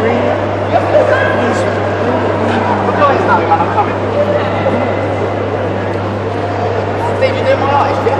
He's re. He's Guys, Sammy, man, I'm coming. Steve, you doing my eyes?